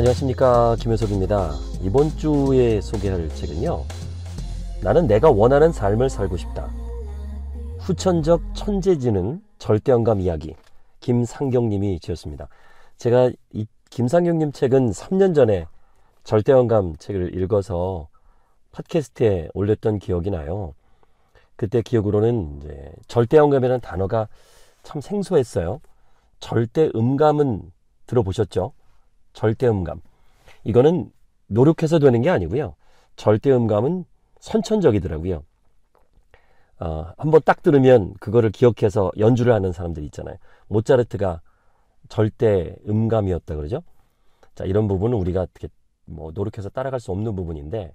안녕하십니까 김효석입니다. 이번 주에 소개할 책은요. 나는 내가 원하는 삶을 살고 싶다. 후천적 천재지능 절대영감 이야기 김상경님이 지었습니다. 제가 이 김상경님 책은 3년 전에 절대영감 책을 읽어서 팟캐스트에 올렸던 기억이 나요. 그때 기억으로는 이제 절대영감이라는 단어가 참 생소했어요. 절대음감은 들어보셨죠? 절대음감. 이거는 노력해서 되는 게 아니고요. 절대음감은 선천적이더라고요. 어, 한번 딱 들으면 그거를 기억해서 연주를 하는 사람들 있잖아요. 모차르트가 절대 음감이었다 그러죠. 자, 이런 부분은 우리가 어떻게 뭐 노력해서 따라갈 수 없는 부분인데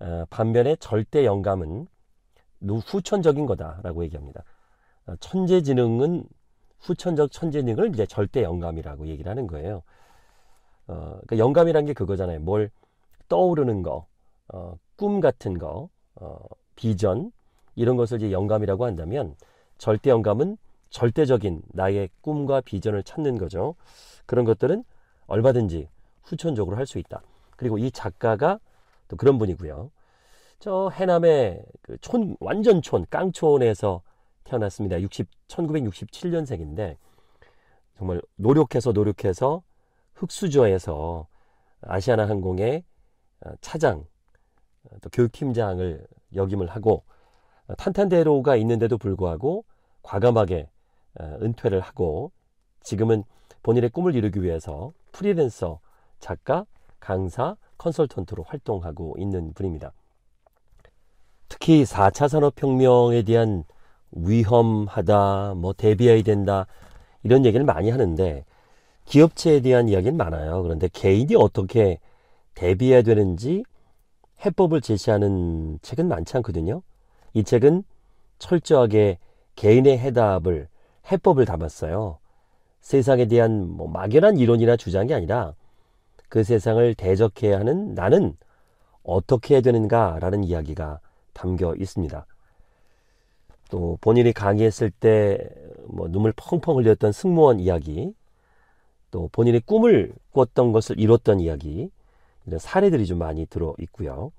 어, 반면에 절대 영감은 후천적인 거다라고 얘기합니다. 어, 천재지능은 후천적 천재능을 이제 절대 영감이라고 얘기를 하는 거예요. 어, 그러니까 영감이란 게 그거잖아요. 뭘 떠오르는 거, 어, 꿈 같은 거, 어, 비전 이런 것을 이제 영감이라고 한다면 절대 영감은 절대적인 나의 꿈과 비전을 찾는 거죠. 그런 것들은 얼마든지 후천적으로 할 수 있다. 그리고 이 작가가 또 그런 분이고요. 저 해남의 그 촌, 완전 촌, 깡촌에서 태어났습니다. 60, 1967년생인데 정말 노력해서 노력해서 흑수저에서 아시아나 항공의 어, 차장, 어, 또 교육팀장을 역임을 하고 어, 탄탄대로가 있는데도 불구하고 과감하게 은퇴를 하고 지금은 본인의 꿈을 이루기 위해서 프리랜서, 작가, 강사, 컨설턴트로 활동하고 있는 분입니다. 특히 4차 산업혁명에 대한 위험하다, 뭐 대비해야 된다, 이런 얘기를 많이 하는데 기업체에 대한 이야기는 많아요. 그런데 개인이 어떻게 대비해야 되는지 해법을 제시하는 책은 많지 않거든요. 이 책은 철저하게 개인의 해답을 해법을 담았어요. 세상에 대한 뭐 막연한 이론이나 주장이 아니라 그 세상을 대적해야 하는 나는 어떻게 해야 되는가라는 이야기가 담겨 있습니다. 또 본인이 강의했을 때 뭐 눈물 펑펑 흘렸던 승무원 이야기, 또 본인의 꿈을 꿨던 것을 이뤘던 이야기, 이런 사례들이 좀 많이 들어 있고요.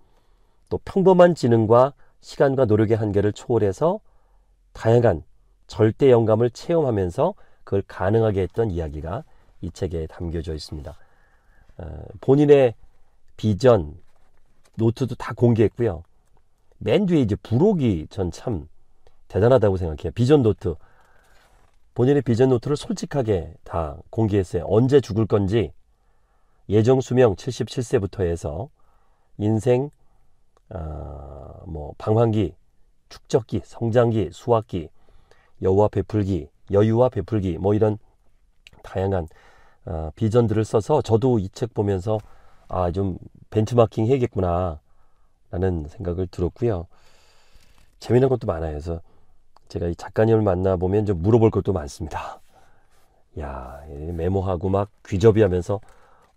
또 평범한 지능과 시간과 노력의 한계를 초월해서 다양한 절대 영감을 체험하면서 그걸 가능하게 했던 이야기가 이 책에 담겨져 있습니다. 어, 본인의 비전, 노트도 다 공개했고요. 맨 뒤에 이제 부록이 전 참 대단하다고 생각해요. 비전 노트. 본인의 비전 노트를 솔직하게 다 공개했어요. 언제 죽을 건지, 예정 수명 77세부터 해서 인생, 어, 뭐, 방황기, 축적기, 성장기, 수학기, 여우와 베풀기, 여유와 베풀기, 뭐 이런 다양한 어, 비전들을 써서 저도 이 책 보면서 아, 좀 벤치마킹 해야겠구나. 라는 생각을 들었고요. 재미난 것도 많아요. 그래서 제가 이 작가님을 만나보면 좀 물어볼 것도 많습니다. 야, 메모하고 막 귀접이하면서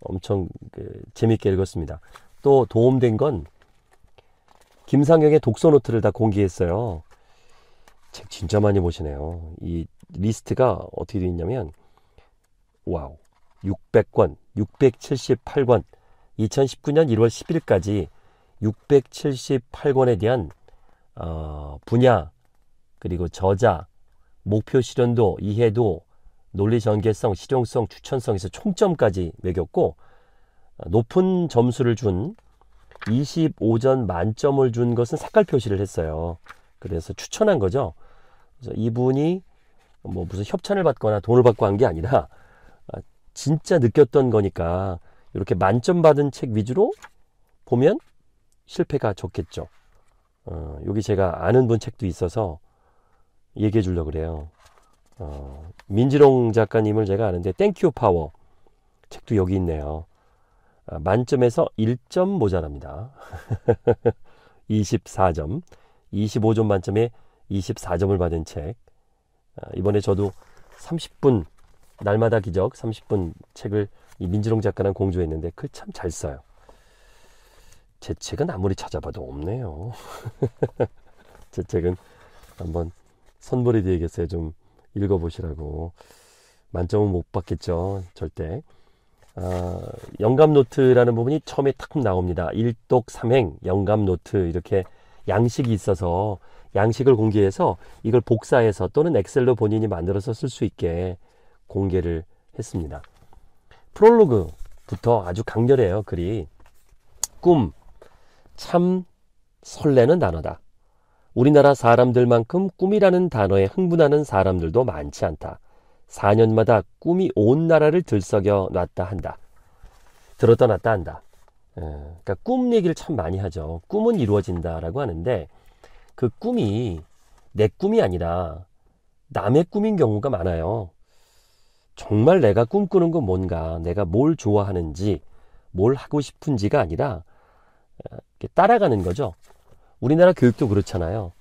엄청 그 재밌게 읽었습니다. 또 도움된 건 김상경의 독서 노트를 다 공개했어요. 책 진짜 많이 보시네요. 이 리스트가 어떻게 되어 있냐면 wow 600권, 678권 2019년 1월 10일까지 678권에 대한 어, 분야 그리고 저자, 목표 실현도, 이해도, 논리 전개성, 실용성, 추천성에서 총점까지 매겼고 어, 높은 점수를 준 25점 만점을 준 것은 색깔 표시를 했어요. 그래서 추천한 거죠. 그래서 이분이 뭐 무슨 협찬을 받거나 돈을 받고 한 게 아니라 아, 진짜 느꼈던 거니까 이렇게 만점 받은 책 위주로 보면 실패가 적겠죠. 어, 여기 제가 아는 분 책도 있어서 얘기해 주려고 그래요. 어, 민진홍 작가님을 제가 아는데 thank you power 책도 여기 있네요. 아, 만점에서 1점 모자랍니다. 24점, 25점 만점에 24점을 받은 책. 아, 이번에 저도 30분 날마다 기적 30분 책을 이 민진홍 작가랑 공저했는데 글 참 잘 써요. 제 책은 아무리 찾아봐도 없네요. 제 책은 한번 선물이 되겠어요. 좀 읽어보시라고. 만점은 못 받겠죠. 절대. 어, 영감 노트라는 부분이 처음에 탁 나옵니다. 일독 삼행 영감 노트 이렇게 양식이 있어서 양식을 공개해서 이걸 복사해서 또는 엑셀로 본인이 만들어서 쓸 수 있게 공개를 했습니다. 프롤로그부터 아주 강렬해요. 글이 꿈 참 설레는 단어다. 우리나라 사람들만큼 꿈이라는 단어에 흥분하는 사람들도 많지 않다. 4년마다 꿈이 온 나라를 들썩여 놨다 한다. 들었다 놨다 한다. 예, 그러니까 꿈 얘기를 참 많이 하죠. 꿈은 이루어진다라고 하는데 그 꿈이 내 꿈이 아니라 남의 꿈인 경우가 많아요. 정말 내가 꿈꾸는 건 뭔가, 내가 뭘 좋아하는지, 뭘 하고 싶은지가 아니라 어, 따라가는 거죠. 우리나라 교육도 그렇잖아요.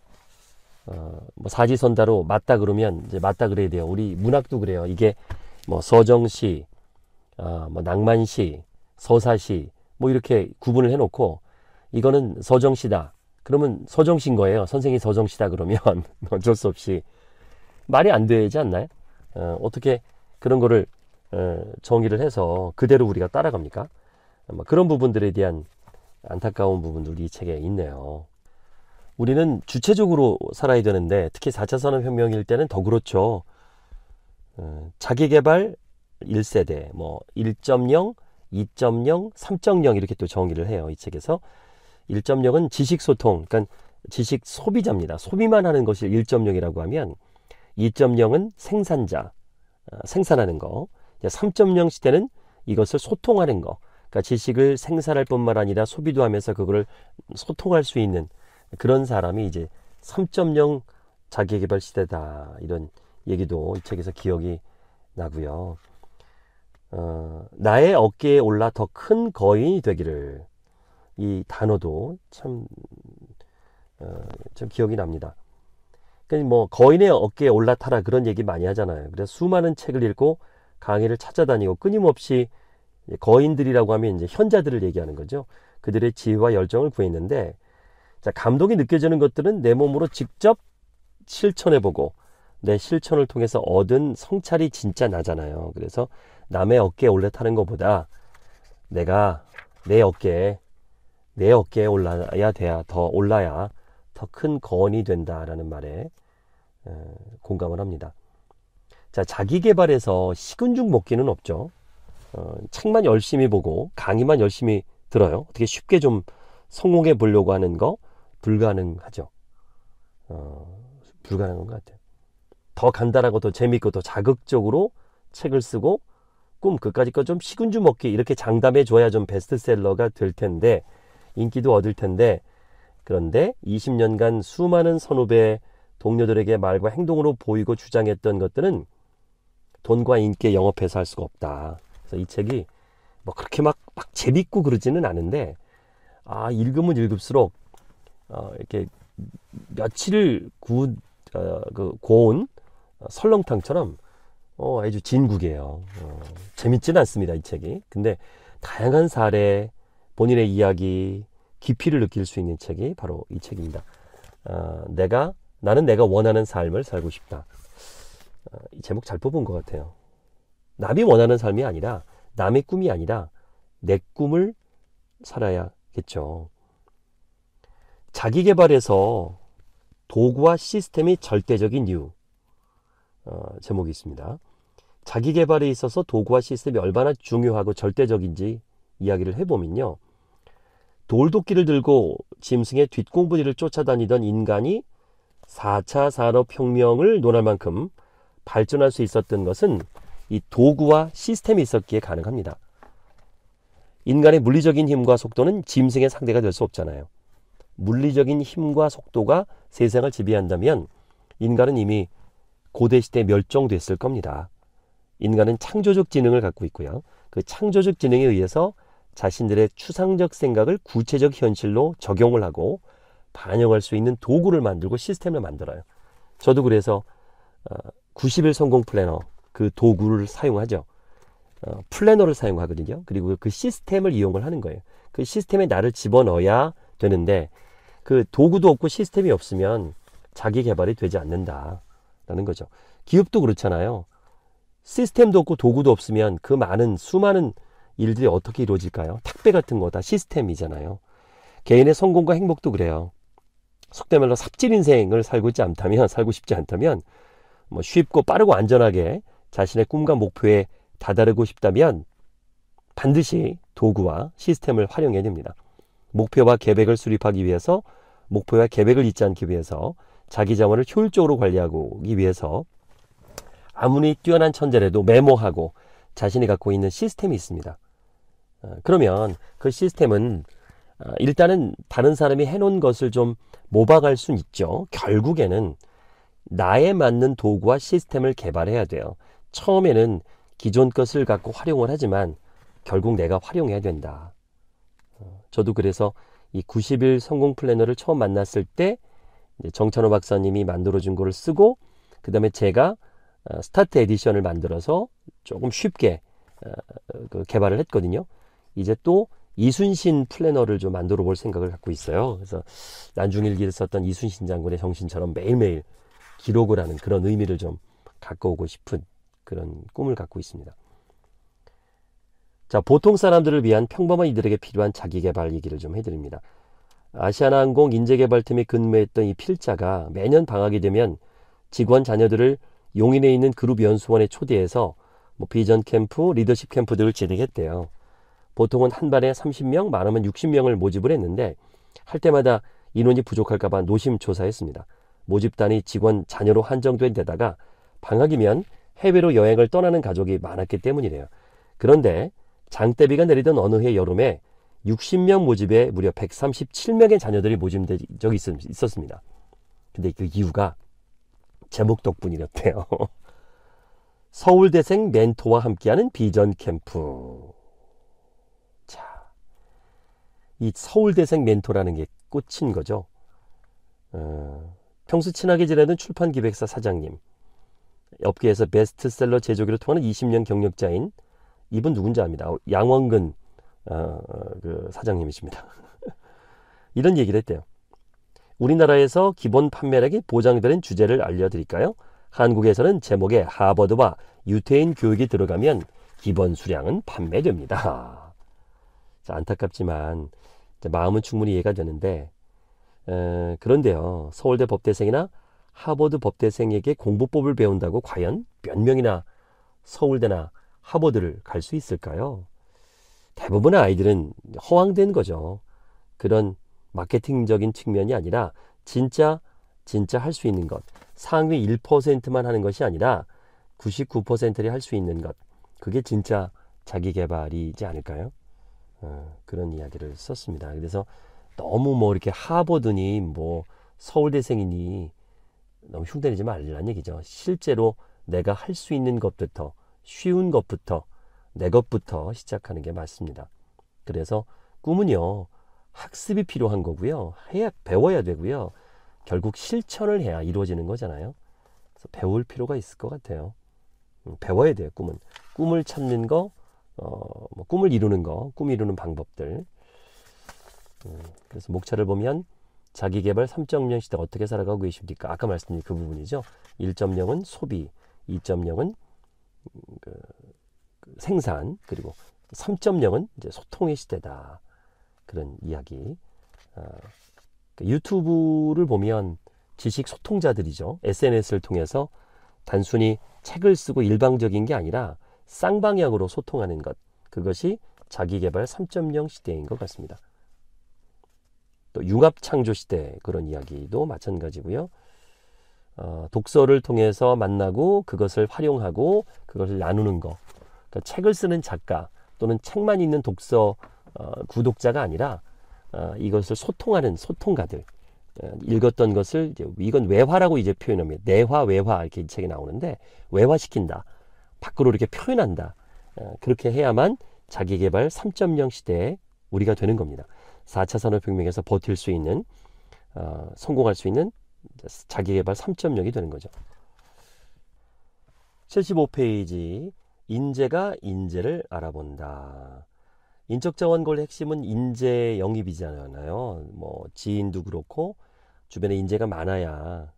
어, 뭐 사지선다로 맞다 그러면 이제 맞다 그래야 돼요. 우리 문학도 그래요. 이게 뭐 서정시, 어, 뭐 낭만시, 서사시 뭐 이렇게 구분을 해놓고 이거는 서정시다. 그러면 서정시인 거예요. 선생이 서정시다 그러면 어쩔 수 없이 말이 안 되지 않나요? 어, 어떻게 그런 거를 어, 정의를 해서 그대로 우리가 따라갑니까? 뭐 그런 부분들에 대한 안타까운 부분들이 이 책에 있네요. 우리는 주체적으로 살아야 되는데 특히 4차 산업혁명일 때는 더 그렇죠. 어, 자기개발 1세대, 뭐 1.0, 2.0, 3.0 이렇게 또 정의를 해요. 이 책에서 1.0은 지식 소통, 그러니까 지식 소비자입니다. 소비만 하는 것이 1.0이라고 하면 2.0은 생산자, 어, 생산하는 거. 3.0 시대는 이것을 소통하는 거. 그러니까 지식을 생산할 뿐만 아니라 소비도 하면서 그거를 소통할 수 있는 그런 사람이 이제 3.0 자기개발 시대다 이런 얘기도 이 책에서 기억이 나고요. 어, 나의 어깨에 올라 더 큰 거인이 되기를 이 단어도 참, 어, 참 기억이 납니다. 그러니까 뭐 거인의 어깨에 올라타라 그런 얘기 많이 하잖아요. 그래서 수많은 책을 읽고 강의를 찾아다니고 끊임없이 거인들이라고 하면 이제 현자들을 얘기하는 거죠. 그들의 지혜와 열정을 구했는데 자, 감동이 느껴지는 것들은 내 몸으로 직접 실천해보고 내 실천을 통해서 얻은 성찰이 진짜 나잖아요. 그래서 남의 어깨에 올라타는 것보다 내가 내 어깨에 내 어깨에 올라야 돼야 더 올라야 더 큰 거원이 된다라는 말에 어, 공감을 합니다. 자, 자기 개발에서 식은 죽 먹기는 없죠. 어, 책만 열심히 보고 강의만 열심히 들어요. 어떻게 쉽게 좀 성공해 보려고 하는 거 불가능하죠. 어, 불가능한 것 같아요. 더 간단하고 더 재밌고 더 자극적으로 책을 쓰고 꿈 그까짓 거 좀 식은주 먹기 이렇게 장담해 줘야 좀 베스트셀러가 될 텐데 인기도 얻을 텐데 그런데 20년간 수많은 선후배 동료들에게 말과 행동으로 보이고 주장했던 것들은 돈과 인기에 영업해서 할 수가 없다. 그래서 이 책이 뭐 그렇게 막, 막 재밌고 그러지는 않은데 아 읽으면 읽을수록 어, 이렇게 며칠을 구, 어, 그 고온 설렁탕처럼 어, 아주 진국이에요. 어, 재밌지는 않습니다, 이 책이. 근데 다양한 사례, 본인의 이야기, 깊이를 느낄 수 있는 책이 바로 이 책입니다. 어, 내가, 나는 내가 원하는 삶을 살고 싶다. 어, 이 제목 잘 뽑은 것 같아요. 남이 원하는 삶이 아니라, 남의 꿈이 아니라, 내 꿈을 살아야겠죠. 자기 개발에서 도구와 시스템이 절대적인 이유 어, 제목이 있습니다. 자기 개발에 있어서 도구와 시스템이 얼마나 중요하고 절대적인지 이야기를 해보면요. 돌도끼를 들고 짐승의 뒷공부리를 쫓아다니던 인간이 4차 산업혁명을 논할 만큼 발전할 수 있었던 것은 이 도구와 시스템이 있었기에 가능합니다. 인간의 물리적인 힘과 속도는 짐승의 상대가 될 수 없잖아요. 물리적인 힘과 속도가 세상을 지배한다면 인간은 이미 고대 시대 멸종됐을 겁니다. 인간은 창조적 지능을 갖고 있고요. 그 창조적 지능에 의해서 자신들의 추상적 생각을 구체적 현실로 적용을 하고 반영할 수 있는 도구를 만들고 시스템을 만들어요. 저도 그래서 90일 어, 성공 플래너 그 도구를 사용하죠. 어, 플래너를 사용하거든요. 그리고 그 시스템을 이용을 하는 거예요. 그 시스템에 나를 집어넣어야 되는데 그 도구도 없고 시스템이 없으면 자기 개발이 되지 않는다라는 거죠. 기업도 그렇잖아요. 시스템도 없고 도구도 없으면 그 많은 수많은 일들이 어떻게 이루어질까요? 택배 같은 거 다 시스템이잖아요. 개인의 성공과 행복도 그래요. 속된 말로 삽질 인생을 살고 있지 않다면, 살고 싶지 않다면, 뭐 쉽고 빠르고 안전하게 자신의 꿈과 목표에 다다르고 싶다면 반드시 도구와 시스템을 활용해야 됩니다. 목표와 계획을 수립하기 위해서 목표와 계획을 잊지 않기 위해서 자기 자원을 효율적으로 관리하기 위해서 아무리 뛰어난 천재라도 메모하고 자신이 갖고 있는 시스템이 있습니다. 어, 그러면 그 시스템은 어, 일단은 다른 사람이 해놓은 것을 좀 모방할 수는 있죠. 결국에는 나에 맞는 도구와 시스템을 개발해야 돼요. 처음에는 기존 것을 갖고 활용을 하지만 결국 내가 활용해야 된다. 어, 저도 그래서 이 90일 성공 플래너를 처음 만났을 때 정찬호 박사님이 만들어준 거를 쓰고 그 다음에 제가 어, 스타트 에디션을 만들어서 조금 쉽게 어, 그 개발을 했거든요. 이제 또 이순신 플래너를 좀 만들어 볼 생각을 갖고 있어요. 그래서 난중일기를 썼던 이순신 장군의 정신처럼 매일매일 기록을 하는 그런 의미를 좀 갖고 오고 싶은 그런 꿈을 갖고 있습니다. 자, 보통 사람들을 위한 평범한 이들에게 필요한 자기개발 얘기를 좀 해드립니다. 아시아나항공 인재개발팀에 근무했던 이 필자가 매년 방학이 되면 직원 자녀들을 용인에 있는 그룹 연수원에 초대해서 뭐 비전 캠프, 리더십 캠프 등을 진행했대요. 보통은 한 반에 30명, 많으면 60명을 모집을 했는데 할 때마다 인원이 부족할까봐 노심초사했습니다. 모집단이 직원 자녀로 한정된 데다가 방학이면 해외로 여행을 떠나는 가족이 많았기 때문이래요. 그런데 장대비가 내리던 어느 해 여름에 60명 모집에 무려 137명의 자녀들이 모집된 적이 있었습니다. 근데 그 이유가 제목 덕분이었대요. 서울대생 멘토와 함께하는 비전 캠프. 자, 이 서울대생 멘토라는 게 꽂힌 거죠. 어, 평소 친하게 지내던 출판 기획사 사장님, 업계에서 베스트셀러 제조기로 통하는 20년 경력자인 이분 누군지 압니다. 양원근 어, 그 사장님이십니다. 이런 얘기를 했대요. 우리나라에서 기본 판매량이 보장되는 주제를 알려드릴까요? 한국에서는 제목에 하버드와 유태인 교육이 들어가면 기본 수량은 판매됩니다. 자, 안타깝지만 마음은 충분히 이해가 되는데 에, 그런데요. 서울대 법대생이나 하버드 법대생에게 공부법을 배운다고 과연 몇 명이나 서울대나 하버드를 갈 수 있을까요? 대부분의 아이들은 허황된 거죠. 그런 마케팅적인 측면이 아니라 진짜 진짜 할 수 있는 것. 상위 1%만 하는 것이 아니라 99%를 할 수 있는 것. 그게 진짜 자기 개발이지 않을까요? 어, 그런 이야기를 썼습니다. 그래서 너무 뭐 이렇게 하버드니 뭐 서울대생이니 너무 흉내내지 말라는 얘기죠. 실제로 내가 할 수 있는 것부터 쉬운 것부터 내 것부터 시작하는 게 맞습니다. 그래서 꿈은요 학습이 필요한 거고요 해야 배워야 되고요 결국 실천을 해야 이루어지는 거잖아요. 그래서 배울 필요가 있을 것 같아요. 음, 배워야 돼요 꿈은 꿈을 찾는 거, 어, 뭐 꿈을 이루는 거, 꿈 이루는 방법들. 음, 그래서 목차를 보면 자기개발 3.0 시대 어떻게 살아가고 계십니까? 아까 말씀드린 그 부분이죠. 1.0은 소비, 2.0은 그, 그 생산, 그리고 3.0은 이제 소통의 시대다. 그런 이야기. 어, 그 유튜브를 보면 지식 소통자들이죠. SNS를 통해서 단순히 책을 쓰고 일방적인 게 아니라 쌍방향으로 소통하는 것. 그것이 자기개발 3.0 시대인 것 같습니다. 또 융합 창조 시대 그런 이야기도 마찬가지고요. 어, 독서를 통해서 만나고 그것을 활용하고 그것을 나누는 거. 그러니까 책을 쓰는 작가 또는 책만 있는 독서 어, 구독자가 아니라 어, 이것을 소통하는 소통가들. 어, 읽었던 것을 이제 이건 외화라고 이제 표현합니다. 내화, 외화 이렇게 책에 나오는데 외화시킨다. 밖으로 이렇게 표현한다. 어, 그렇게 해야만 자기개발 3.0 시대에 우리가 되는 겁니다. 4차 산업혁명에서 버틸 수 있는 어, 성공할 수 있는 자기개발 3.0이 되는 거죠. 75페이지 인재가 인재를 알아본다. 인적자원 권리 핵심은 인재 영입이잖아요. 뭐 지인도 그렇고 주변에 인재가 많아야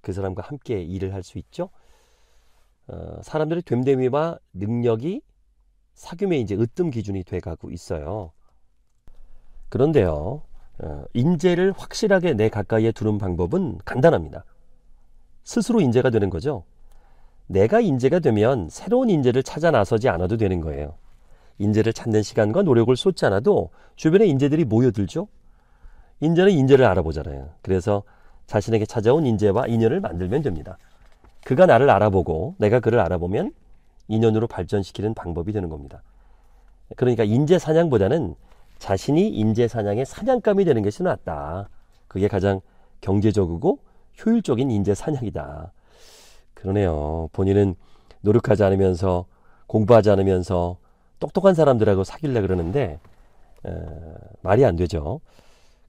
그 사람과 함께 일을 할 수 있죠. 어, 사람들의 됨됨이와 능력이 사귐의 이제 으뜸 기준이 돼 가고 있어요. 그런데요, 어, 인재를 확실하게 내 가까이에 두는 방법은 간단합니다. 스스로 인재가 되는 거죠. 내가 인재가 되면 새로운 인재를 찾아 나서지 않아도 되는 거예요. 인재를 찾는 시간과 노력을 쏟지 않아도 주변에 인재들이 모여들죠. 인재는 인재를 알아보잖아요. 그래서 자신에게 찾아온 인재와 인연을 만들면 됩니다. 그가 나를 알아보고 내가 그를 알아보면 인연으로 발전시키는 방법이 되는 겁니다. 그러니까 인재 사냥보다는 자신이 인재 사냥의 사냥감이 되는 것이 낫다. 그게 가장 경제적이고 효율적인 인재 사냥이다. 그러네요. 본인은 노력하지 않으면서 공부하지 않으면서 똑똑한 사람들하고 사귈려 그러는데 에, 말이 안 되죠.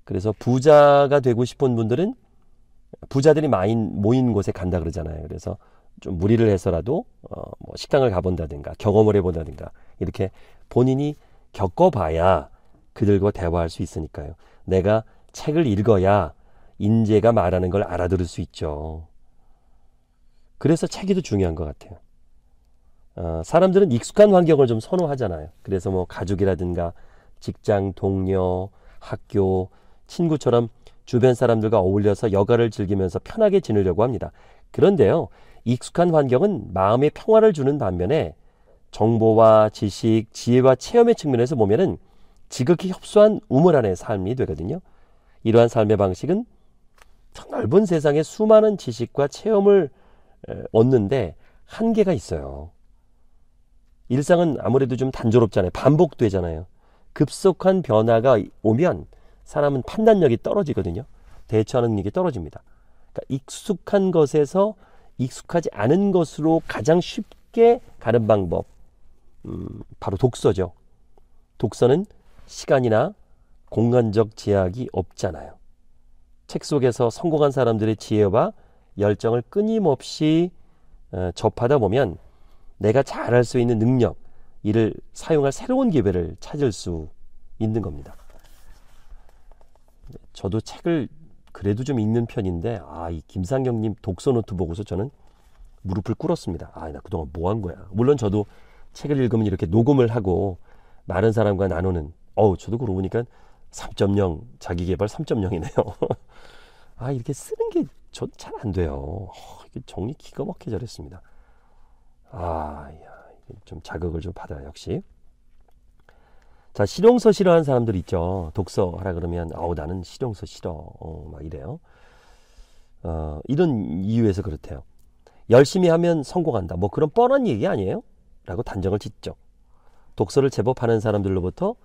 그래서 부자가 되고 싶은 분들은 부자들이 많이 모인 곳에 간다 그러잖아요. 그래서 좀 무리를 해서라도 어, 뭐 식당을 가본다든가 경험을 해본다든가 이렇게 본인이 겪어봐야 그들과 대화할 수 있으니까요. 내가 책을 읽어야 인재가 말하는 걸 알아들을 수 있죠. 그래서 책이 더 중요한 것 같아요. 어, 사람들은 익숙한 환경을 좀 선호하잖아요. 그래서 뭐 가족이라든가 직장 동료, 학교, 친구처럼 주변 사람들과 어울려서 여가를 즐기면서 편하게 지내려고 합니다. 그런데요, 익숙한 환경은 마음의 평화를 주는 반면에 정보와 지식, 지혜와 체험의 측면에서 보면은 지극히 협소한 우물 안의 삶이 되거든요. 이러한 삶의 방식은 넓은 세상에 수많은 지식과 체험을 얻는데 한계가 있어요. 일상은 아무래도 좀 단조롭잖아요. 반복되잖아요. 급속한 변화가 오면 사람은 판단력이 떨어지거든요. 대처하는力이 떨어집니다. 그러니까 익숙한 것에서 익숙하지 않은 것으로 가장 쉽게 가는 방법, 음, 바로 독서죠. 독서는 시간이나 공간적 제약이 없잖아요. 책 속에서 성공한 사람들의 지혜와 열정을 끊임없이 어, 접하다 보면 내가 잘할 수 있는 능력, 이를 사용할 새로운 기회를 찾을 수 있는 겁니다. 저도 책을 그래도 좀 읽는 편인데, 아, 이 김상경님 독서 노트 보고서 저는 무릎을 꿇었습니다. 아, 나 그동안 뭐 한 거야. 물론 저도 책을 읽으면 이렇게 녹음을 하고 많은 사람과 나누는, 어우, 저도 그러고 보니까 3.0, 자기 개발 3.0이네요. 아, 이렇게 쓰는 게 전 잘 안 돼요. 어, 이게 정리 기가 막히게 잘했습니다. 아, 야, 좀 자극을 좀 받아요, 역시. 자, 실용서 싫어하는 사람들 있죠. 독서 하라 그러면, 아우, 나는 실용서 싫어. 어, 막 이래요. 어, 이런 이유에서 그렇대요. 열심히 하면 성공한다. 뭐 그런 뻔한 얘기 아니에요? 라고 단정을 짓죠. 독서를 제법 하는 사람들로부터 어,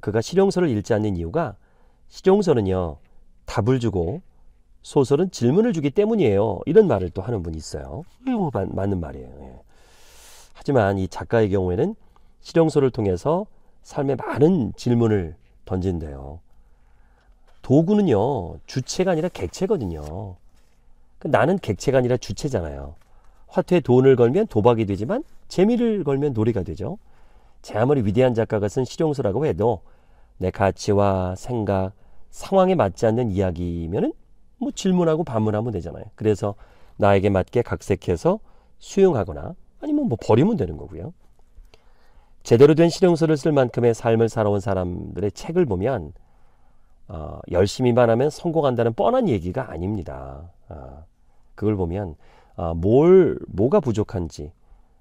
그가 실용서를 읽지 않는 이유가 실용서는요, 답을 주고 소설은 질문을 주기 때문이에요. 이런 말을 또 하는 분이 있어요. 뭐 맞는 말이에요. 예. 하지만 이 작가의 경우에는 실용서를 통해서 삶에 많은 질문을 던진대요. 도구는요, 주체가 아니라 객체거든요. 그 나는 객체가 아니라 주체잖아요. 화투에 돈을 걸면 도박이 되지만 재미를 걸면 놀이가 되죠. 제 아무리 위대한 작가가 쓴 실용서라고 해도 내 가치와 생각, 상황에 맞지 않는 이야기면은 뭐 질문하고 반문하면 되잖아요. 그래서 나에게 맞게 각색해서 수용하거나 아니면 뭐 버리면 되는 거고요. 제대로 된 실용서를 쓸 만큼의 삶을 살아온 사람들의 책을 보면 어, 열심히만 하면 성공한다는 뻔한 얘기가 아닙니다. 어, 그걸 보면 어, 뭘 뭐가 부족한지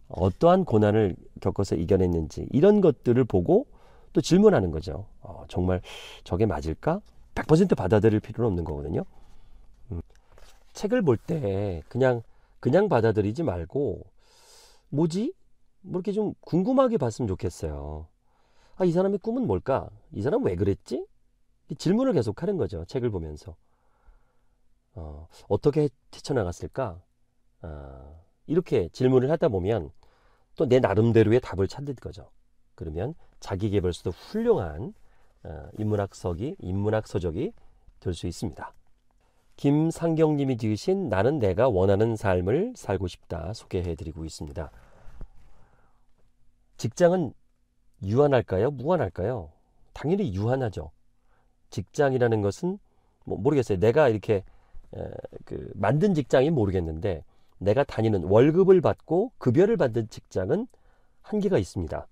어떠한 고난을 겪어서 이겨냈는지 이런 것들을 보고 또 질문하는 거죠. 어, 정말 저게 맞을까? 100% 받아들일 필요는 없는 거거든요. 음, 책을 볼 때 그냥 그냥 받아들이지 말고 뭐지? 뭐 이렇게 좀 궁금하게 봤으면 좋겠어요. 아, 이 사람의 꿈은 뭘까? 이 사람 왜 그랬지? 질문을 계속 하는 거죠. 책을 보면서. 어, 어떻게 헤쳐나갔을까? 어, 이렇게 질문을 하다 보면 또 내 나름대로의 답을 찾는 거죠. 그러면 자기개발서도 훌륭한 어, 인문학서기, 인문학 서적이 될 수 있습니다. 김상경님이 지으신 나는 내가 원하는 삶을 살고 싶다 소개해드리고 있습니다. 직장은 유한할까요? 무한할까요? 당연히 유한하죠. 직장이라는 것은 뭐 모르겠어요. 내가 이렇게 에, 그 만든 직장이 모르겠는데 내가 다니는 월급을 받고 급여를 받는 직장은 한계가 있습니다.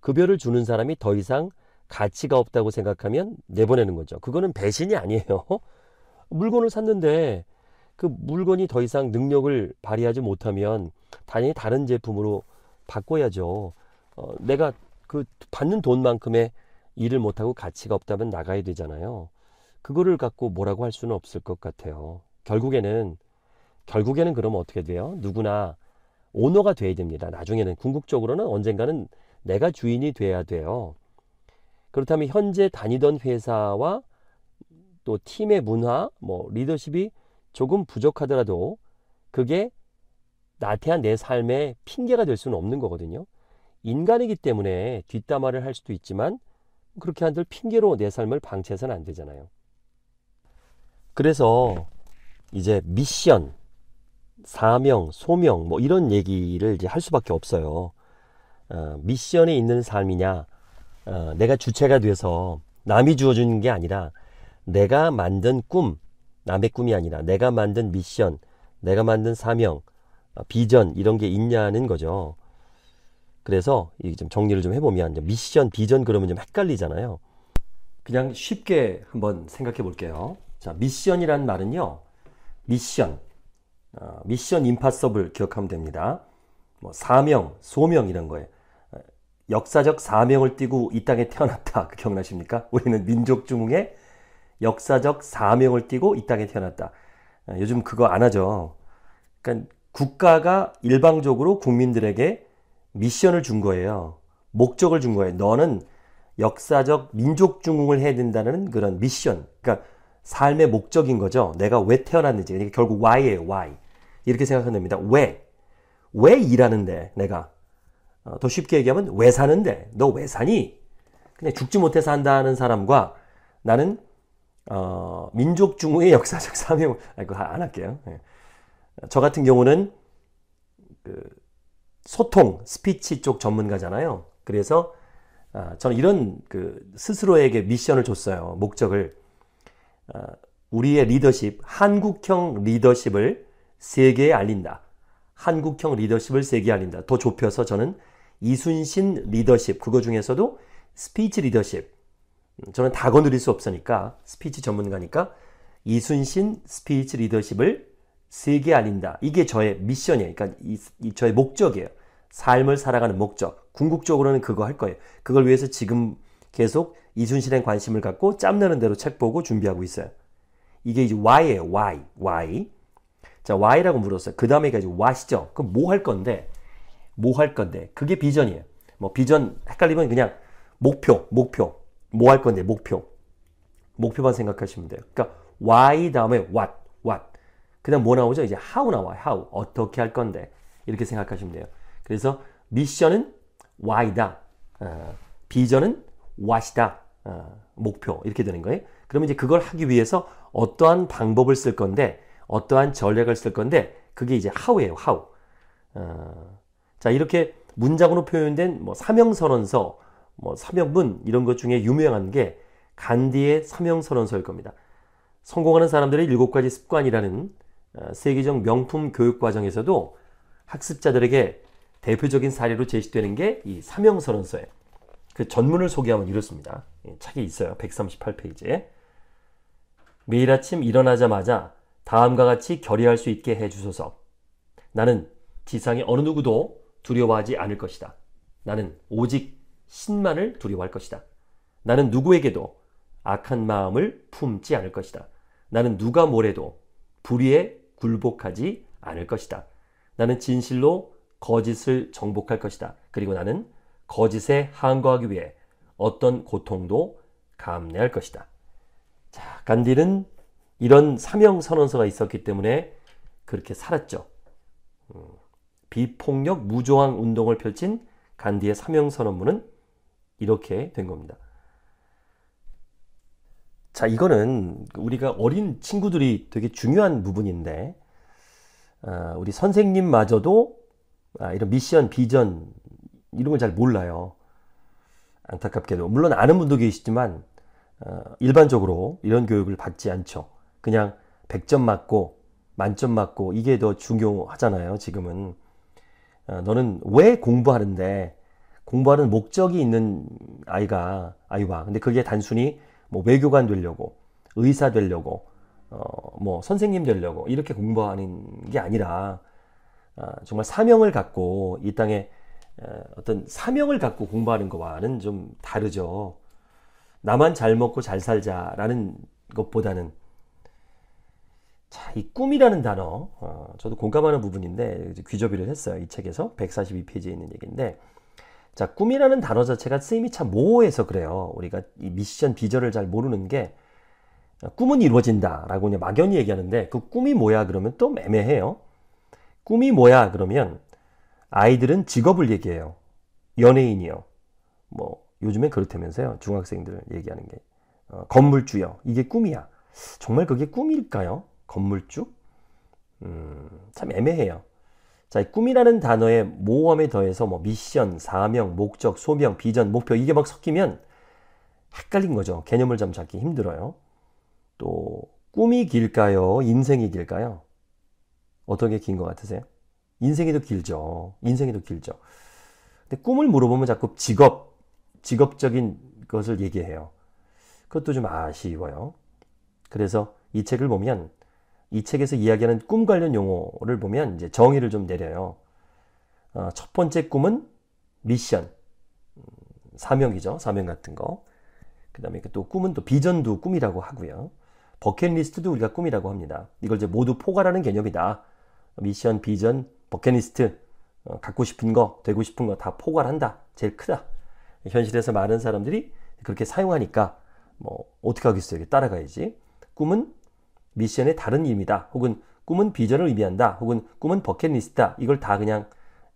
급여를 주는 사람이 더 이상 가치가 없다고 생각하면 내보내는 거죠. 그거는 배신이 아니에요. 물건을 샀는데 그 물건이 더 이상 능력을 발휘하지 못하면 당연히 다른 제품으로 바꿔야죠. 어, 내가 그 받는 돈만큼의 일을 못하고 가치가 없다면 나가야 되잖아요. 그거를 갖고 뭐라고 할 수는 없을 것 같아요. 결국에는 결국에는 그러면 어떻게 돼요? 누구나 오너가 돼야 됩니다. 나중에는 궁극적으로는 언젠가는 내가 주인이 돼야 돼요. 그렇다면 현재 다니던 회사와 또 팀의 문화, 뭐 리더십이 조금 부족하더라도 그게 나태한 내 삶의 핑계가 될 수는 없는 거거든요. 인간이기 때문에 뒷담화를 할 수도 있지만 그렇게 한들 핑계로 내 삶을 방치해서는 안 되잖아요. 그래서 이제 미션, 사명, 소명 뭐 이런 얘기를 이제 할 수밖에 없어요. 어, 미션에 있는 삶이냐, 어, 내가 주체가 돼서 남이 주어주는 게 아니라 내가 만든 꿈, 남의 꿈이 아니라 내가 만든 미션, 내가 만든 사명, 어, 비전 이런 게 있냐는 거죠. 그래서 좀 정리를 좀 해보면 미션, 비전 그러면 좀 헷갈리잖아요. 그냥 쉽게 한번 생각해 볼게요. 자, 미션이란 말은요. 미션, 어, 미션 임파서블 기억하면 됩니다. 뭐 사명, 소명 이런 거에 역사적 사명을 띠고 이 땅에 태어났다. 그 기억나십니까? 우리는 민족 중흥의 역사적 사명을 띠고 이 땅에 태어났다. 어, 요즘 그거 안 하죠. 그러니까 국가가 일방적으로 국민들에게 미션을 준 거예요. 목적을 준 거예요. 너는 역사적 민족 중흥을 해야 된다는 그런 미션. 그러니까 삶의 목적인 거죠. 내가 왜 태어났는지. 그러니까 결국 why예요. why. 이렇게 생각하면 됩니다. 왜? 왜 일하는데 내가? 어, 더 쉽게 얘기하면 왜 사는데? 너 왜 사니? 그냥 죽지 못해서 한다는 사람과 나는 어, 민족 중흥의 역사적 사명, 아, 그거 안 할게요. 네. 저 같은 경우는 그 소통, 스피치 쪽 전문가잖아요. 그래서 아, 저는 이런 그 스스로에게 미션을 줬어요. 목적을. 아, 우리의 리더십, 한국형 리더십을 세계에 알린다. 한국형 리더십을 세계에 알린다. 더 좁혀서 저는 이순신 리더십, 그거 중에서도 스피치 리더십. 저는 다 건드릴 수 없으니까, 스피치 전문가니까, 이순신 스피치 리더십을 세계에 알린다. 이게 저의 미션이에요. 그러니까 이, 이 저의 목적이에요. 삶을 살아가는 목적. 궁극적으로는 그거 할 거예요. 그걸 위해서 지금 계속 이순신에 관심을 갖고 짬내는 대로 책 보고 준비하고 있어요. 이게 이제 why예요. why. why. 자, why라고 물었어요. 그 다음에 이제 what이죠. 그럼 뭐 할 건데? 뭐 할 건데? 그게 비전이에요. 뭐 비전 헷갈리면 그냥 목표, 목표. 뭐 할 건데? 목표. 목표만 생각하시면 돼요. 그러니까 why 다음에 what, what. 그다음 뭐 나오죠? 이제 how 나와요. how. 어떻게 할 건데? 이렇게 생각하시면 돼요. 그래서 미션은 why다. 어, 비전은 what이다. 어, 목표. 이렇게 되는 거예요. 그러면 이제 그걸 하기 위해서 어떠한 방법을 쓸 건데, 어떠한 전략을 쓸 건데, 그게 이제 how예요. how. 어, 자, 이렇게 문장으로 표현된 뭐 사명선언서, 뭐 사명문 이런 것 중에 유명한 게 간디의 사명선언서일 겁니다. 성공하는 사람들의 일곱 가지 습관이라는 어, 세계적 명품 교육 과정에서도 학습자들에게 대표적인 사례로 제시되는 게 이 사명선언서예요. 그 전문을 소개하면 이렇습니다. 책이 있어요. 138페이지에. 매일 아침 일어나자마자 다음과 같이 결의할 수 있게 해 주소서. 나는 지상의 어느 누구도 두려워하지 않을 것이다. 나는 오직 신만을 두려워할 것이다. 나는 누구에게도 악한 마음을 품지 않을 것이다. 나는 누가 뭐래도 불의에 굴복하지 않을 것이다. 나는 진실로 거짓을 정복할 것이다. 그리고 나는 거짓에 항거하기 위해 어떤 고통도 감내할 것이다. 자, 간디는 이런 사명 선언서가 있었기 때문에 그렇게 살았죠. 음, 비폭력 무조항 운동을 펼친 간디의 사명 선언문은 이렇게 된 겁니다. 자, 이거는 우리가 어린 친구들이 되게 중요한 부분인데, 아, 우리 선생님마저도 아, 이런 미션, 비전, 이런 걸 잘 몰라요. 안타깝게도. 물론 아는 분도 계시지만, 어, 일반적으로 이런 교육을 받지 않죠. 그냥 100점 맞고, 만점 맞고, 이게 더 중요하잖아요, 지금은. 어, 너는 왜 공부하는데, 공부하는 목적이 있는 아이가 아이와 근데 그게 단순히 뭐 외교관 되려고 의사 되려고 어 뭐 선생님 되려고 이렇게 공부하는 게 아니라 아, 정말 사명을 갖고 이 땅에 어떤 사명을 갖고 공부하는 것과는 좀 다르죠. 나만 잘 먹고 잘 살자라는 것보다는 자, 이 꿈이라는 단어, 어, 저도 공감하는 부분인데 귀저비를 했어요. 이 책에서 142페이지에 있는 얘기인데, 자, 꿈이라는 단어 자체가 쓰임이 참 모호해서 그래요. 우리가 이 미션 비전을 잘 모르는 게 꿈은 이루어진다라고 그냥 막연히 얘기하는데 그 꿈이 뭐야 그러면 또 애매해요. 꿈이 뭐야 그러면 아이들은 직업을 얘기해요. 연예인이요. 뭐 요즘엔 그렇다면서요. 중학생들 얘기하는 게 어, 건물주요. 이게 꿈이야. 정말 그게 꿈일까요? 건물주? 음, 참 애매해요. 자, 꿈이라는 단어에 모험에 더해서 뭐 미션, 사명, 목적, 소명, 비전, 목표 이게 막 섞이면 헷갈린 거죠. 개념을 좀 잡기 힘들어요. 또 꿈이 길까요? 인생이 길까요? 어떤 게긴 것 같으세요? 인생이 더 길죠. 인생이 더 길죠. 근데 꿈을 물어보면 자꾸 직업, 직업적인 것을 얘기해요. 그것도 좀 아쉬워요. 그래서 이 책을 보면 이 책에서 이야기하는 꿈 관련 용어를 보면 이제 정의를 좀 내려요. 어, 첫 번째 꿈은 미션, 음, 사명이죠. 사명 같은 거. 그 다음에 또 꿈은 또 비전도 꿈이라고 하고요. 버킷리스트도 우리가 꿈이라고 합니다. 이걸 이제 모두 포괄하는 개념이다. 미션, 비전, 버킷리스트, 어, 갖고 싶은 거, 되고 싶은 거 다 포괄한다. 제일 크다. 현실에서 많은 사람들이 그렇게 사용하니까 뭐 어떻게 하겠어요? 따라가야지. 꿈은 미션의 다른 의미다. 혹은 꿈은 비전을 의미한다. 혹은 꿈은 버킷리스트다. 이걸 다 그냥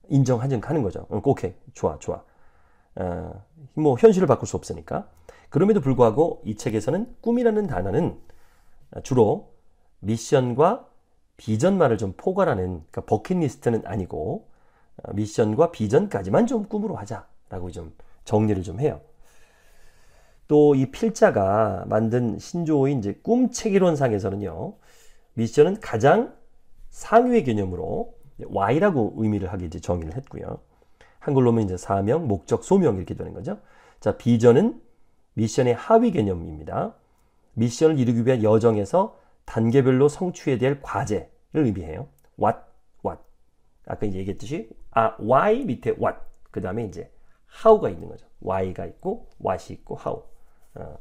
인정하는 거죠. 응, 오케이. 좋아, 좋아. 어, 뭐 현실을 바꿀 수 없으니까. 그럼에도 불구하고 이 책에서는 꿈이라는 단어는 주로 미션과 비전만을 좀 포괄하는 그러니까 버킷리스트는 아니고 어, 미션과 비전까지만 좀 꿈으로 하자라고 좀 정리를 좀 해요. 또 이 필자가 만든 신조어인 이제 꿈체계론상에서는요. 미션은 가장 상위의 개념으로 Y라고 의미를 하기 이제 정의를 했고요. 한글로 면 이제 사명, 목적, 소명 이렇게 되는 거죠. 자, 비전은 미션의 하위 개념입니다. 미션을 이루기 위한 여정에서 단계별로 성취해야 될 과제를 의미해요. what, what. 아까 얘기했듯이 아, why 밑에 what. 그 다음에 이제 how가 있는 거죠. why가 있고 what이 있고 how. 어.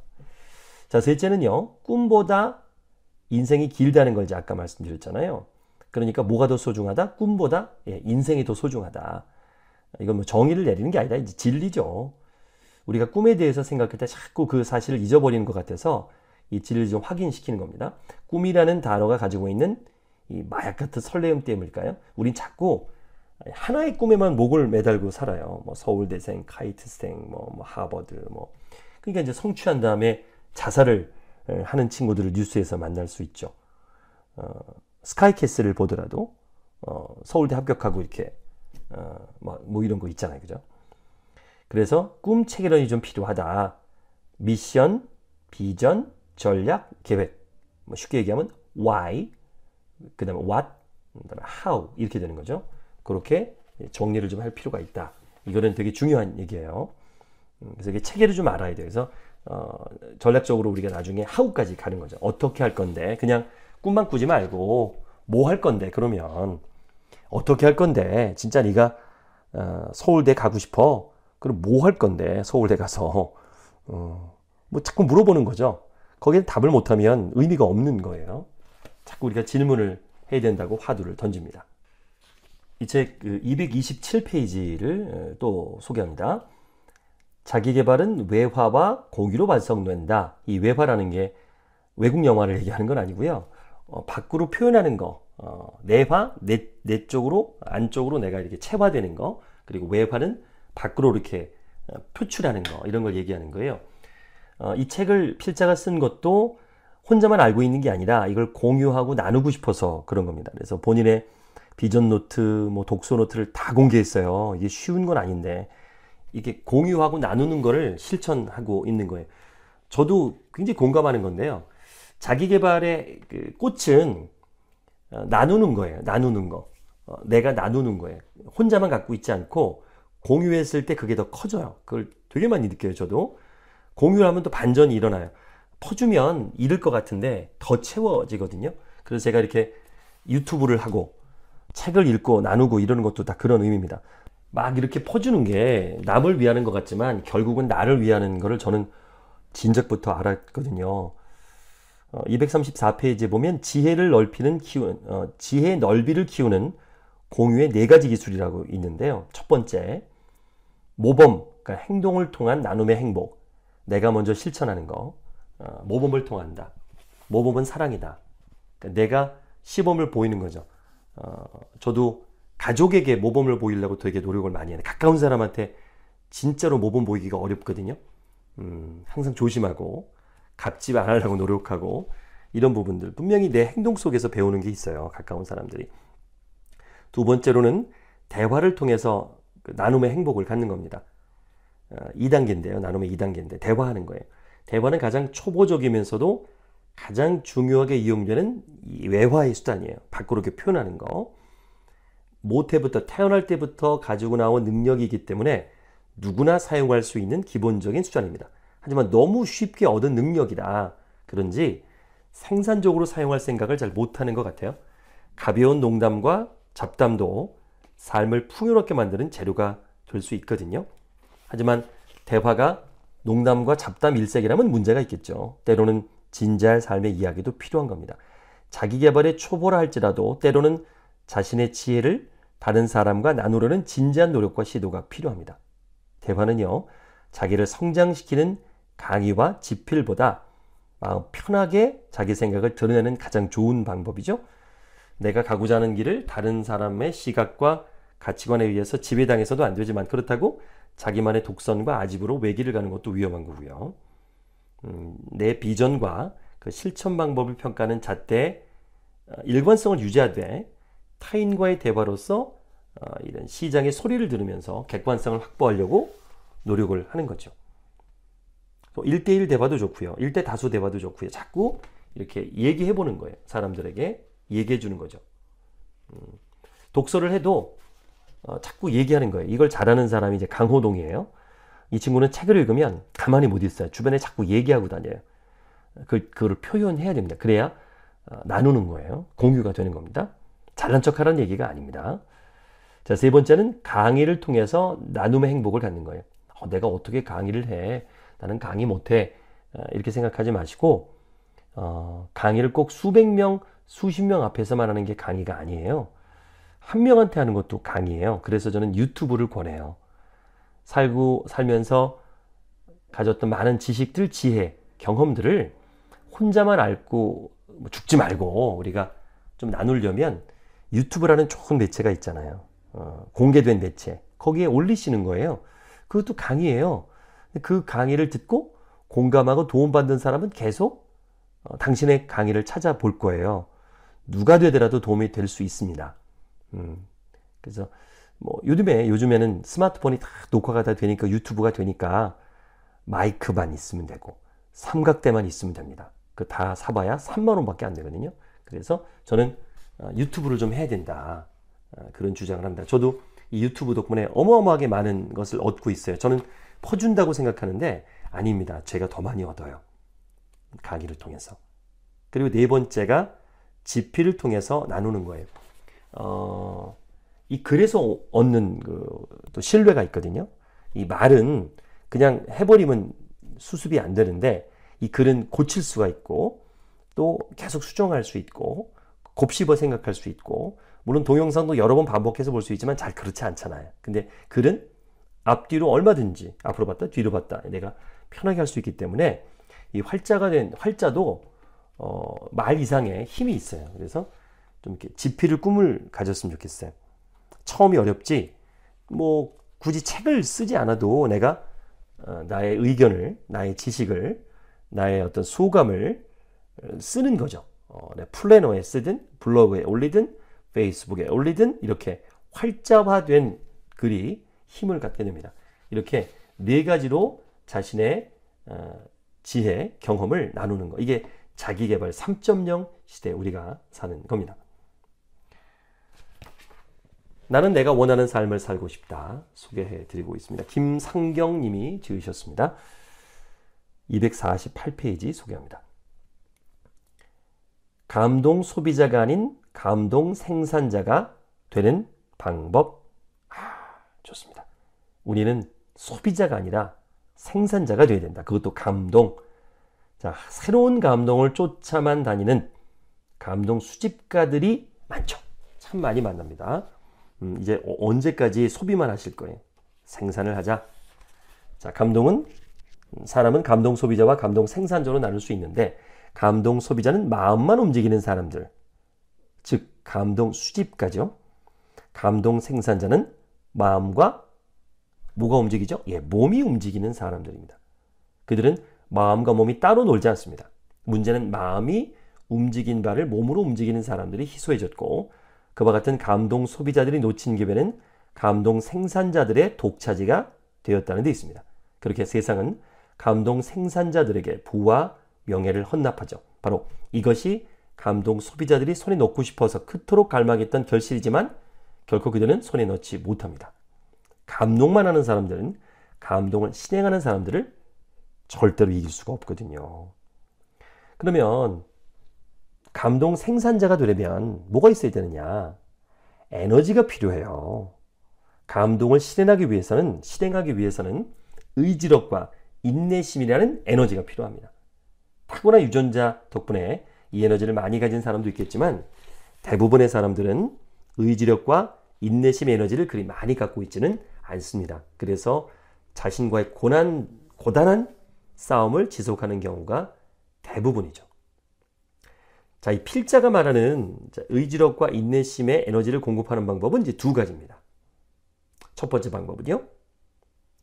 자, 셋째는요. 꿈보다 인생이 길다는 걸 이제 아까 말씀드렸잖아요. 그러니까 뭐가 더 소중하다? 꿈보다 예, 인생이 더 소중하다. 이건 뭐 정의를 내리는 게 아니라 이제 진리죠. 우리가 꿈에 대해서 생각할 때 자꾸 그 사실을 잊어버리는 것 같아서 이 진리를 좀 확인시키는 겁니다. 꿈이라는 단어가 가지고 있는 이 마약 같은 설레임 때문일까요? 우린 자꾸 하나의 꿈에만 목을 매달고 살아요. 뭐 서울대생, 카이트생, 뭐, 뭐 하버드, 뭐 그러니까 이제 성취한 다음에 자살을 하는 친구들을 뉴스에서 만날 수 있죠. 어, 스카이캐슬을 보더라도 어, 서울대 합격하고 이렇게 어, 뭐, 뭐 이런 거 있잖아요, 그죠? 그래서 꿈 체계론이 좀 필요하다. 미션, 비전, 전략, 계획. 뭐 쉽게 얘기하면 why, 그 다음에 what, 그 다음에 how 이렇게 되는 거죠. 그렇게 정리를 좀 할 필요가 있다. 이거는 되게 중요한 얘기예요. 음, 그래서 이게 체계를 좀 알아야 돼요. 그래서 어, 전략적으로 우리가 나중에 how까지 가는 거죠. 어떻게 할 건데 그냥 꿈만 꾸지 말고 뭐 할 건데 그러면 어떻게 할 건데 진짜 네가 어, 서울대 가고 싶어 그럼 뭐 할 건데 서울대 가서 어, 뭐 자꾸 물어보는 거죠. 거기에 답을 못하면 의미가 없는 거예요. 자꾸 우리가 질문을 해야 된다고 화두를 던집니다. 이 책 227페이지를 그또 소개합니다. 자기 개발은 외화와 공유로 완성된다. 이 외화라는 게 외국 영화를 얘기하는 건 아니고요. 어, 밖으로 표현하는 거, 어, 내화, 내, 내 쪽으로, 안쪽으로 내가 이렇게 체화되는 거, 그리고 외화는 밖으로 이렇게 어, 표출하는 거, 이런 걸 얘기하는 거예요. 어, 이 책을 필자가 쓴 것도 혼자만 알고 있는 게 아니라 이걸 공유하고 나누고 싶어서 그런 겁니다. 그래서 본인의 비전 노트, 뭐 독서 노트를 다 공개했어요. 이게 쉬운 건 아닌데 이게 공유하고 나누는 거를 실천하고 있는 거예요. 저도 굉장히 공감하는 건데요. 자기 개발의 그 꽃은 어, 나누는 거예요. 나누는 거. 어, 내가 나누는 거예요. 혼자만 갖고 있지 않고 공유했을 때 그게 더 커져요. 그걸 되게 많이 느껴요, 저도. 공유를 하면 또 반전이 일어나요. 퍼주면 잃을 것 같은데 더 채워지거든요. 그래서 제가 이렇게 유튜브를 하고 책을 읽고 나누고 이러는 것도 다 그런 의미입니다. 막 이렇게 퍼주는 게 남을 위하는 것 같지만 결국은 나를 위하는 것을 저는 진작부터 알았거든요. 어, 234페이지에 보면 지혜를 넓히는 키우 어, 지혜 넓이를 키우는 공유의 네 가지 기술이라고 있는데요. 첫 번째, 모범, 그러니까 행동을 통한 나눔의 행복. 내가 먼저 실천하는 거. 어, 모범을 통한다. 모범은 사랑이다. 그러니까 내가 시범을 보이는 거죠. 어, 저도 가족에게 모범을 보이려고 되게 노력을 많이 해요. 가까운 사람한테 진짜로 모범 보이기가 어렵거든요. 음, 항상 조심하고 갚지 안 하려고 노력하고 이런 부분들 분명히 내 행동 속에서 배우는 게 있어요. 가까운 사람들이. 두 번째로는 대화를 통해서 그 나눔의 행복을 갖는 겁니다. 2단계인데요. 어, 나눔의 2단계인데 대화하는 거예요. 대화는 가장 초보적이면서도 가장 중요하게 이용되는 외화의 수단이에요. 밖으로 이렇게 표현하는 거. 모태부터 태어날 때부터 가지고 나온 능력이기 때문에 누구나 사용할 수 있는 기본적인 수단입니다. 하지만 너무 쉽게 얻은 능력이다. 그런지 생산적으로 사용할 생각을 잘 못하는 것 같아요. 가벼운 농담과 잡담도 삶을 풍요롭게 만드는 재료가 될 수 있거든요. 하지만 대화가 농담과 잡담 일색이라면 문제가 있겠죠. 때로는 진지할 삶의 이야기도 필요한 겁니다. 자기 개발에 초보라 할지라도 때로는 자신의 지혜를 다른 사람과 나누려는 진지한 노력과 시도가 필요합니다. 대화는요, 자기를 성장시키는 강의와 지필보다 마음 편하게 자기 생각을 드러내는 가장 좋은 방법이죠. 내가 가고자 하는 길을 다른 사람의 시각과 가치관에 의해서 지배당해서도 안 되지만 그렇다고 자기만의 독선과 아집으로 외길을 가는 것도 위험한 거고요. 음, 내 비전과 그 실천 방법을 평가하는 잣대 어, 일관성을 유지하되 타인과의 대화로서 어, 이런 시장의 소리를 들으면서 객관성을 확보하려고 노력을 하는 거죠. 1대1 대화도 좋고요. 1대 다수 대화도 좋고요. 자꾸 이렇게 얘기해 보는 거예요. 사람들에게 얘기해 주는 거죠. 음, 독서를 해도 어, 자꾸 얘기하는 거예요. 이걸 잘하는 사람이 이제 강호동이에요. 이 친구는 책을 읽으면 가만히 못 있어요. 주변에 자꾸 얘기하고 다녀요. 그, 그걸 표현해야 됩니다. 그래야 어, 나누는 거예요. 공유가 되는 겁니다. 잘난 척 하라는 얘기가 아닙니다. 자, 세 번째는 강의를 통해서 나눔의 행복을 갖는 거예요. 어, 내가 어떻게 강의를 해? 나는 강의 못해. 어, 이렇게 생각하지 마시고, 어, 강의를 꼭 수백 명, 수십 명 앞에서만 하는 게 강의가 아니에요. 한 명한테 하는 것도 강의예요. 그래서 저는 유튜브를 권해요. 살고, 살면서 가졌던 많은 지식들, 지혜, 경험들을 혼자만 앓고 뭐 죽지 말고 우리가 좀 나누려면 유튜브라는 좋은 매체가 있잖아요. 어, 공개된 매체. 거기에 올리시는 거예요. 그것도 강의예요. 그 강의를 듣고 공감하고 도움받는 사람은 계속 어, 당신의 강의를 찾아볼 거예요. 누가 되더라도 도움이 될 수 있습니다. 음, 그래서 뭐 요즘에 요즘에는 스마트폰이 다 녹화가 다 되니까 유튜브가 되니까 마이크만 있으면 되고 삼각대만 있으면 됩니다. 그 다 사봐야 3만 원밖에 안 되거든요. 그래서 저는 어, 유튜브를 좀 해야 된다. 어, 그런 주장을 합니다. 저도 이 유튜브 덕분에 어마어마하게 많은 것을 얻고 있어요. 저는 퍼준다고 생각하는데 아닙니다. 제가 더 많이 얻어요. 강의를 통해서. 그리고 네 번째가 지피를 통해서 나누는 거예요. 어, 이 글에서 얻는 그 또 신뢰가 있거든요. 이 말은 그냥 해버리면 수습이 안 되는데 이 글은 고칠 수가 있고 또 계속 수정할 수 있고 곱씹어 생각할 수 있고 물론 동영상도 여러 번 반복해서 볼 수 있지만 잘 그렇지 않잖아요. 근데 글은 앞뒤로 얼마든지 앞으로 봤다 뒤로 봤다 내가 편하게 할 수 있기 때문에 이 활자가 된 활자도 어, 말 이상의 힘이 있어요. 그래서 좀 이렇게 지필을 꿈을 가졌으면 좋겠어요. 처음이 어렵지 뭐 굳이 책을 쓰지 않아도 내가 어, 나의 의견을 나의 지식을 나의 어떤 소감을 어, 쓰는 거죠. 어, 플래너에 쓰든 블로그에 올리든 페이스북에 올리든 이렇게 활자화된 글이 힘을 갖게 됩니다. 이렇게 네 가지로 자신의 어, 지혜, 경험을 나누는 거. 이게 자기개발 3.0 시대 우리가 사는 겁니다. 나는 내가 원하는 삶을 살고 싶다 소개해 드리고 있습니다. 김상경 님이 지으셨습니다. 248페이지 소개합니다. 감동 소비자가 아닌 감동 생산자가 되는 방법. 아, 좋습니다. 우리는 소비자가 아니라 생산자가 되어야 된다. 그것도 감동. 자, 새로운 감동을 쫓아만 다니는 감동 수집가들이 많죠. 참 많이 만납니다. 음, 이제 어, 언제까지 소비만 하실 거예요? 생산을 하자. 자, 감동은 사람은 감동 소비자와 감동 생산자로 나눌 수 있는데 감동 소비자는 마음만 움직이는 사람들. 즉 감동 수집가죠. 감동 생산자는 마음과 뭐가 움직이죠? 예, 몸이 움직이는 사람들입니다. 그들은 마음과 몸이 따로 놀지 않습니다. 문제는 마음이 움직인 바를 몸으로 움직이는 사람들이 희소해졌고 그와 같은 감동 소비자들이 놓친 기회는 감동 생산자들의 독차지가 되었다는 데 있습니다. 그렇게 세상은 감동 생산자들에게 부와 명예를 헌납하죠. 바로 이것이 감동 소비자들이 손에 넣고 싶어서 그토록 갈망했던 결실이지만 결코 그들은 손에 넣지 못합니다. 감동만 하는 사람들은 감동을 실행하는 사람들을 절대로 이길 수가 없거든요. 그러면 감동 생산자가 되려면 뭐가 있어야 되느냐? 에너지가 필요해요. 감동을 실행하기 위해서는 실행하기 위해서는 의지력과 인내심이라는 에너지가 필요합니다. 타고난 유전자 덕분에 이 에너지를 많이 가진 사람도 있겠지만 대부분의 사람들은 의지력과 인내심 에너지를 그리 많이 갖고 있지는 않습니다. 그래서 자신과의 고난, 고단한 싸움을 지속하는 경우가 대부분이죠. 자, 이 필자가 말하는 의지력과 인내심의 에너지를 공급하는 방법은 이제 두 가지입니다. 첫 번째 방법은요.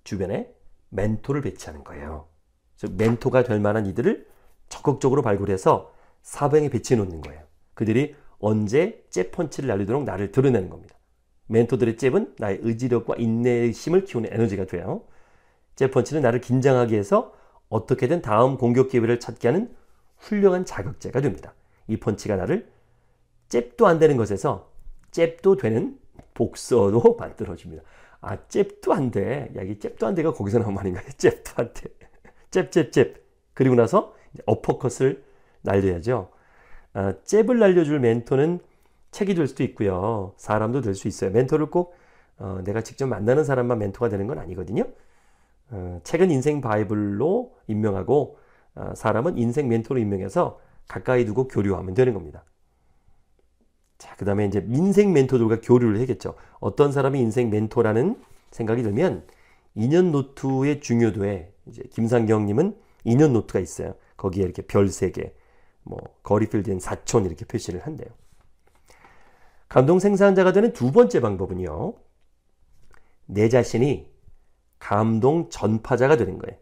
주변에 멘토를 배치하는 거예요. 즉 멘토가 될 만한 이들을 적극적으로 발굴해서 사방에 배치해 놓는 거예요. 그들이 언제 잽 펀치를 날리도록 나를 드러내는 겁니다. 멘토들의 잽은 나의 의지력과 인내심을 키우는 에너지가 돼요. 잽 펀치는 나를 긴장하게 해서 어떻게든 다음 공격 기회를 찾게 하는 훌륭한 자극제가 됩니다. 이 펀치가 나를 잽도 안 되는 것에서 잽도 되는 복서로 만들어줍니다. 아, 잽도 안 돼. 야, 이 잽도 안 돼가 거기서 나온 말인가요? 잽도 안 돼. 잽, 잽, 잽. 그리고 나서 어퍼컷을 날려야죠. 아, 잽을 날려줄 멘토는 책이 될 수도 있고요. 사람도 될 수 있어요. 멘토를 꼭 어, 내가 직접 만나는 사람만 멘토가 되는 건 아니거든요. 어, 책은 인생 바이블로 임명하고 어, 사람은 인생 멘토로 임명해서 가까이 두고 교류하면 되는 겁니다. 자, 그 다음에 이제 인생 멘토들과 교류를 해겠죠. 어떤 사람이 인생 멘토라는 생각이 들면 인연 노트의 중요도에 이제 김상경님은 인연 노트가 있어요. 거기에 이렇게 별 3개, 뭐, 거리 필드엔 4촌 이렇게 표시를 한대요. 감동 생산자가 되는 두 번째 방법은요. 내 자신이 감동 전파자가 되는 거예요.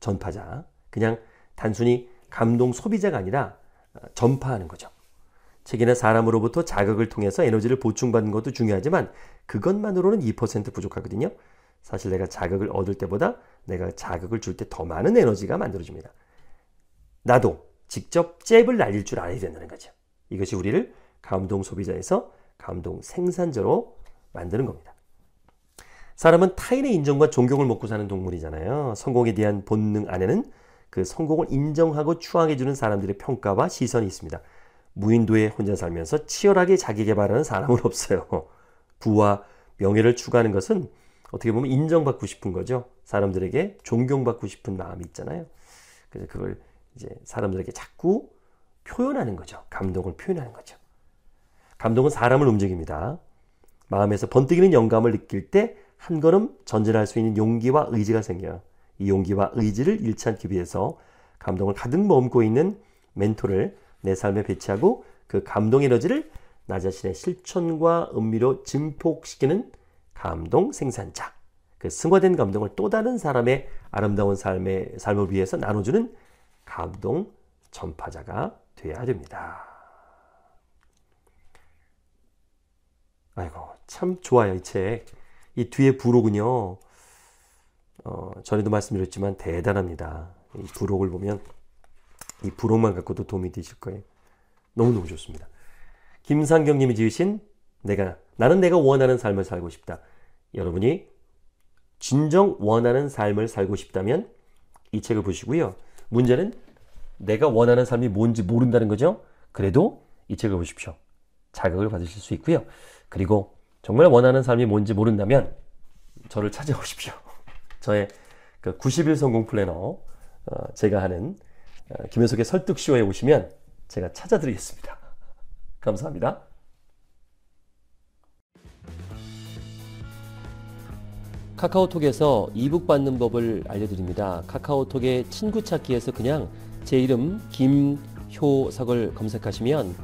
전파자. 그냥 단순히 감동 소비자가 아니라 어, 전파하는 거죠. 책이나 사람으로부터 자극을 통해서 에너지를 보충받는 것도 중요하지만 그것만으로는 2% 부족하거든요. 사실 내가 자극을 얻을 때보다 내가 자극을 줄 때 더 많은 에너지가 만들어집니다. 나도 직접 잽을 날릴 줄 알아야 된다는 거죠. 이것이 우리를 감동 소비자에서 감동 생산자로 만드는 겁니다. 사람은 타인의 인정과 존경을 먹고 사는 동물이잖아요. 성공에 대한 본능 안에는 그 성공을 인정하고 추앙해주는 사람들의 평가와 시선이 있습니다. 무인도에 혼자 살면서 치열하게 자기 개발하는 사람은 없어요. 부와 명예를 추구하는 것은 어떻게 보면 인정받고 싶은 거죠. 사람들에게 존경받고 싶은 마음이 있잖아요. 그래서 그걸 이제 사람들에게 자꾸 표현하는 거죠. 감동을 표현하는 거죠. 감동은 사람을 움직입니다. 마음에서 번뜩이는 영감을 느낄 때 한 걸음 전진할 수 있는 용기와 의지가 생겨요. 이 용기와 의지를 잃지 않기 위해서 감동을 가득 머금고 있는 멘토를 내 삶에 배치하고 그 감동 에너지를 나 자신의 실천과 은미로 증폭시키는 감동 생산자. 그 승화된 감동을 또 다른 사람의 아름다운 삶의 삶을 위해서 나눠주는 감동 전파자가 되어야 됩니다. 아이고, 참 좋아요, 이 책. 이 뒤에 부록은요, 어, 전에도 말씀드렸지만 대단합니다. 이 부록을 보면 이 부록만 갖고도 도움이 되실 거예요. 너무너무 좋습니다. 김상경 님이 지으신 내가 나는 내가 원하는 삶을 살고 싶다. 여러분이 진정 원하는 삶을 살고 싶다면 이 책을 보시고요. 문제는 내가 원하는 삶이 뭔지 모른다는 거죠. 그래도 이 책을 보십시오. 자극을 받으실 수 있고요. 그리고 정말 원하는 삶이 뭔지 모른다면 저를 찾아오십시오. 저의 그 90일 성공 플래너 어, 제가 하는 어, 김현석의 설득쇼에 오시면 제가 찾아드리겠습니다. 감사합니다. 카카오톡에서 이북 받는 법을 알려드립니다. 카카오톡의 친구 찾기에서 그냥 제 이름 김효석을 검색하시면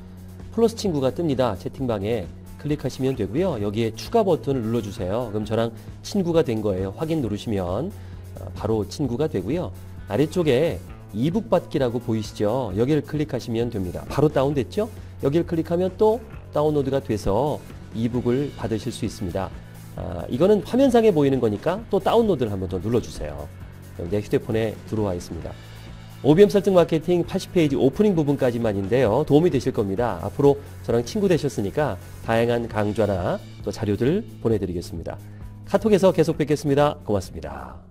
플러스 친구가 뜹니다. 채팅방에 클릭하시면 되고요. 여기에 추가 버튼을 눌러주세요. 그럼 저랑 친구가 된 거예요. 확인 누르시면 어, 바로 친구가 되고요. 아래쪽에 이북 받기라고 보이시죠? 여기를 클릭하시면 됩니다. 바로 다운됐죠? 여기를 클릭하면 또 다운로드가 돼서 이북을 받으실 수 있습니다. 아, 이거는 화면상에 보이는 거니까 또 다운로드를 한번 더 눌러주세요. 내 휴대폰에 들어와 있습니다. OBM 설득 마케팅 80페이지 오프닝 부분까지만인데요. 도움이 되실 겁니다. 앞으로 저랑 친구 되셨으니까 다양한 강좌나 또 자료들 보내드리겠습니다. 카톡에서 계속 뵙겠습니다. 고맙습니다.